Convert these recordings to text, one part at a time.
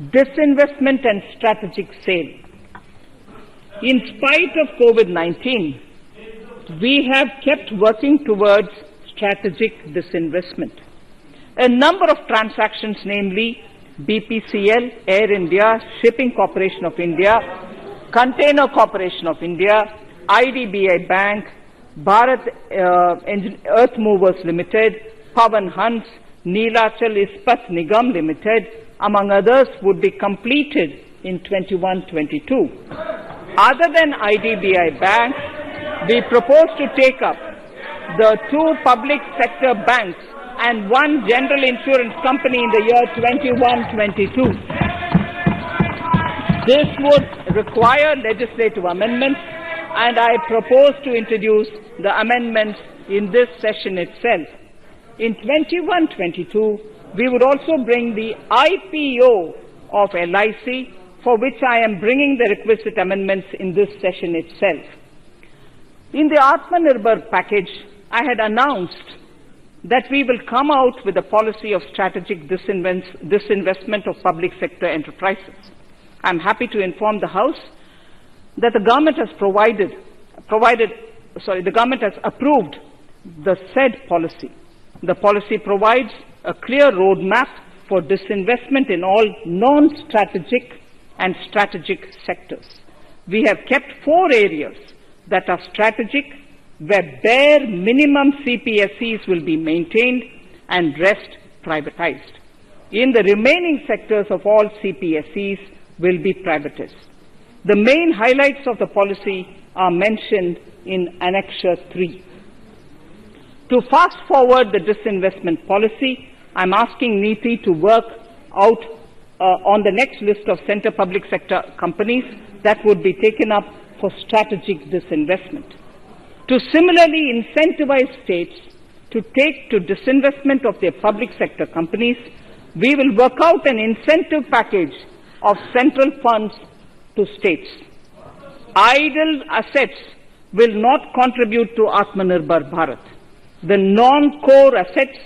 disinvestment and strategic sale. In spite of COVID-19, we have kept working towards strategic disinvestment. A number of transactions, namely BPCL, Air India, Shipping Corporation of India, Container Corporation of India, IDBI Bank, Bharat uh, Earth Movers Limited, Pawan Hans, Neelachal Ispat Nigam Limited, among others, would be completed in 21-22. Other than IDBI Bank, we propose to take up the two public sector banks and one general insurance company in the year 21-22. This would require legislative amendments and I propose to introduce the amendments in this session itself. In 21-22, we would also bring the IPO of LIC, for which I am bringing the requisite amendments in this session itself. In the Atmanirbhar package, I had announced that we will come out with a policy of strategic disinvestment of public sector enterprises. I'm happy to inform the House that the government has provided, provided, sorry, the government has approved the said policy. The policy provides a clear roadmap for disinvestment in all non-strategic and strategic sectors. We have kept four areas that are strategic, where bare minimum CPSEs will be maintained and rest privatized. In the remaining sectors of all CPSEs will be privatized. The main highlights of the policy are mentioned in Annexure 3. To fast forward the disinvestment policy, I'm asking NITI to work out uh, on the next list of center public sector companies that would be taken up for strategic disinvestment. To similarly incentivize states to take to disinvestment of their public sector companies, we will work out an incentive package of central funds to states. Idle assets will not contribute to Atmanirbhar Bharat. The non-core assets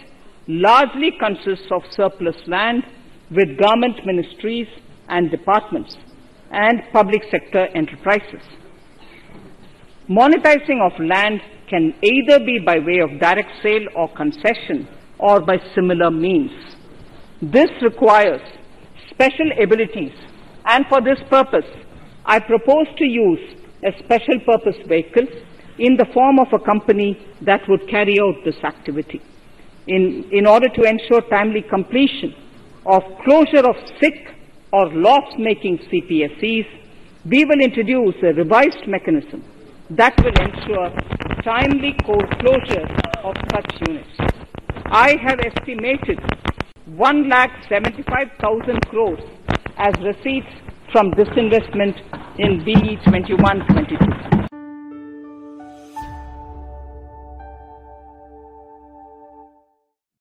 largely consist of surplus land with government ministries and departments and public sector enterprises. Monetizing of land can either be by way of direct sale or concession or by similar means. This requires special abilities and for this purpose I propose to use a special purpose vehicle in the form of a company that would carry out this activity. In, in order to ensure timely completion of closure of sick or loss-making CPSEs, we will introduce a revised mechanism that will ensure timely closure of such units. I have estimated 1,75,000 crores as receipts from disinvestment in BE 21-22.